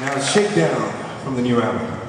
Now, Shakedown from the new album.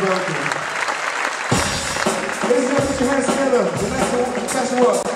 broken. Ladies and gentlemen, put your hands together. The next one, catch up.